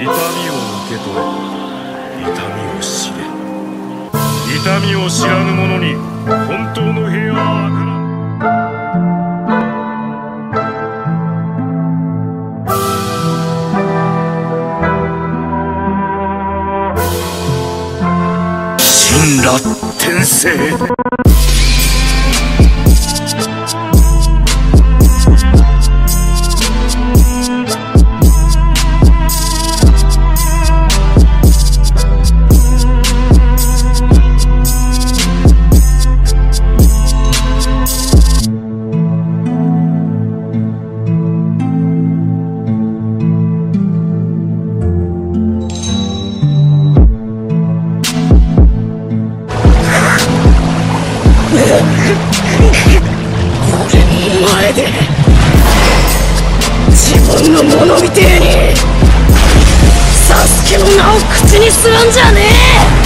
痛みを受け取れ痛みを知れ。痛みを知らぬ者に本当の平和は分からん。神羅転生。で自分のものみてえにサスケの名を口にするんじゃねえ。